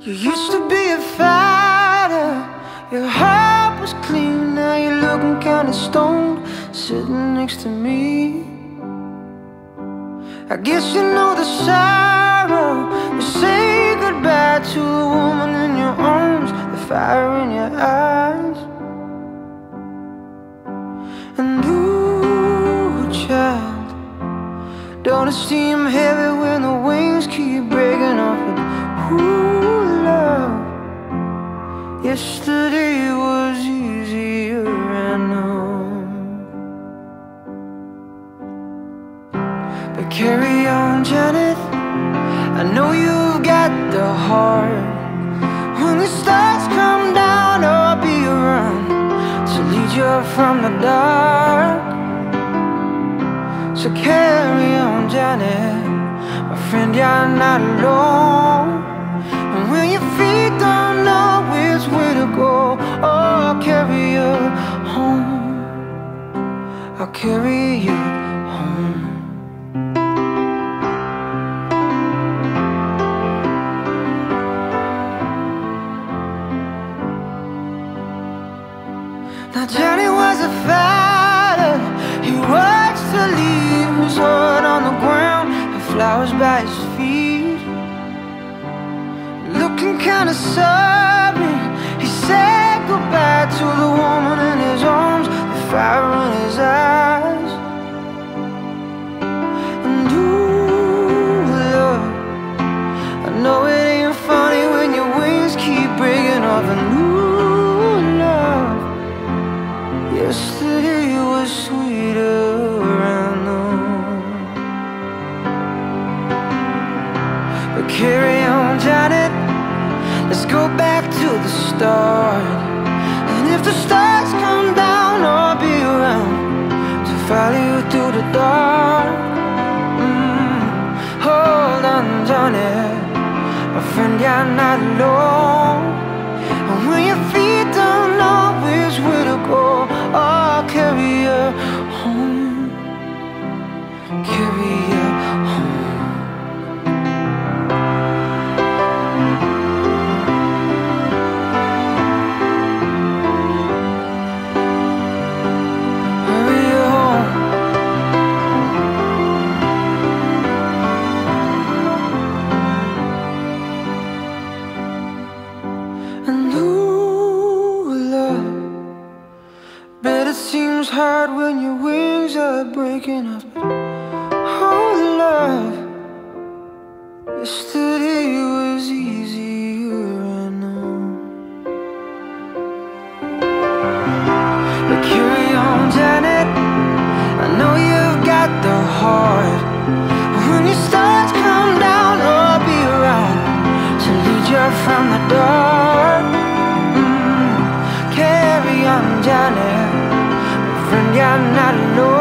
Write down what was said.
You used to be a fighter, your heart was clean. Now you're looking kinda stoned, sitting next to me. I guess you know the sorrow. You say goodbye to the woman in your arms, the fire in your eyes. And ooh, child, don't it seem heavy when the yesterday was easier, I know. But carry on, Johnny. I know you've got the heart. When the stars come down, I'll be around to lead you from the dark. So carry on, Johnny. My friend, you're not alone. Carry you home. Now Johnny was a fighter. He watched her leave his heart on the ground and flowers by his feet. Looking kinda sorry, off. And ooh, love. Yesterday was sweeter, I know. But carry on, Johnny. Let's go back to the start. And if the stars come down, I'll be around to follow you through the dark. Mm, hold on, Johnny. My friend, you're not alone. When your feet don't which way to go, it seems hard when your wings are breaking up. Oh, love, yesterday was easier, Friend, you're not alone.